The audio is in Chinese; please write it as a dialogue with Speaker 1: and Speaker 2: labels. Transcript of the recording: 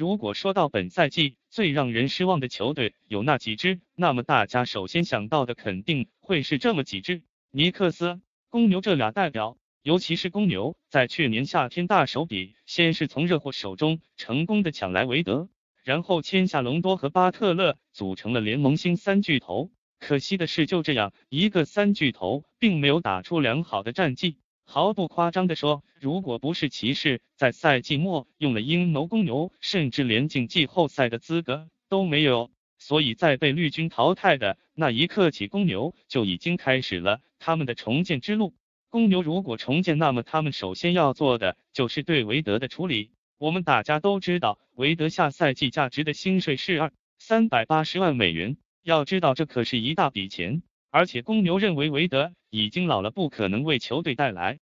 Speaker 1: 如果说到本赛季最让人失望的球队有那几支，那么大家首先想到的肯定会是这么几支：尼克斯、公牛这俩代表。尤其是公牛，在去年夏天大手笔，先是从热火手中成功的抢来韦德，然后签下隆多和巴特勒，组成了联盟新三巨头。可惜的是，就这样一个三巨头，并没有打出良好的战绩。毫不夸张的说，如果不是骑士在赛季末用了阴谋，公牛甚至连进季后赛的资格都没有。所以在被绿军淘汰的那一刻起，公牛就已经开始了他们的重建之路。公牛如果重建，那么他们首先要做的就是对韦德的处理。我们大家都知道，韦德下赛季价值的薪水是二三百八十万美元。要知道，这可是一大笔钱。而且公牛认为韦德已经老了，不可能为球队带来